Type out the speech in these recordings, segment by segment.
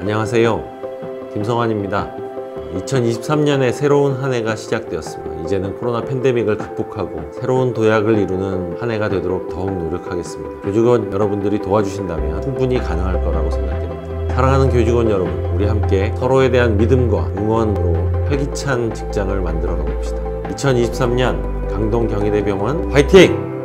안녕하세요. 김성환입니다. 2023년에 새로운 한 해가 시작되었습니다. 이제는 코로나 팬데믹을 극복하고 새로운 도약을 이루는 한 해가 되도록 더욱 노력하겠습니다. 교직원 여러분들이 도와주신다면 충분히 가능할 거라고 생각됩니다. 사랑하는 교직원 여러분, 우리 함께 서로에 대한 믿음과 응원으로 활기찬 직장을 만들어 가봅시다. 2023년 강동 경희대병원 화이팅!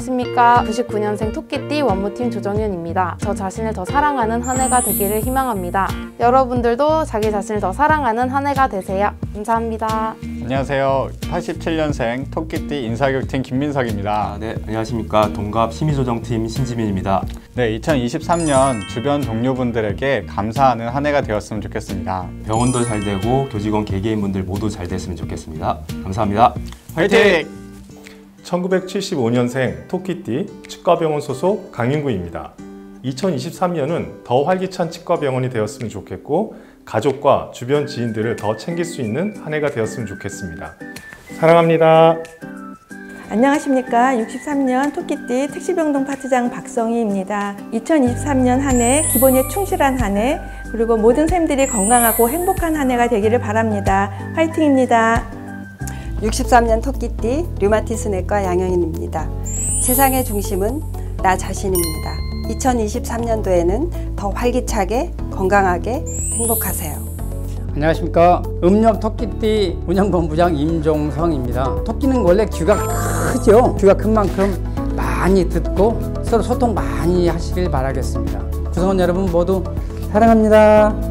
안녕하십니까. 99년생 토끼띠 원무팀 조정윤입니다. 저 자신을 더 사랑하는 한 해가 되기를 희망합니다. 여러분들도 자기 자신을 더 사랑하는 한 해가 되세요. 감사합니다. 안녕하세요. 87년생 토끼띠 인사교육팀 김민석입니다. 아, 네, 안녕하십니까. 동갑 심의조정팀 신지민입니다. 네, 2023년 주변 동료분들에게 감사하는 한 해가 되었으면 좋겠습니다. 병원도 잘 되고 교직원 개개인분들 모두 잘 됐으면 좋겠습니다. 감사합니다. 화이팅! 1975년생 토끼띠 치과병원 소속 강인구입니다. 2023년은 더 활기찬 치과병원이 되었으면 좋겠고 가족과 주변 지인들을 더 챙길 수 있는 한 해가 되었으면 좋겠습니다. 사랑합니다. 안녕하십니까. 63년 토끼띠 택시병동 파트장 박성희입니다. 2023년 한 해 기본에 충실한 한 해 그리고 모든 샘들이 건강하고 행복한 한 해가 되기를 바랍니다. 화이팅입니다. 63년 토끼띠 류마티스 내과 양영인입니다. 세상의 중심은 나 자신입니다. 2023년도에는 더 활기차게 건강하게 행복하세요. 안녕하십니까 음력 토끼띠 운영본부장 임종성입니다 토끼는 원래 귀가 크죠 귀가 큰 만큼 많이 듣고 서로 소통 많이 하시길 바라겠습니다 구성원 여러분 모두 사랑합니다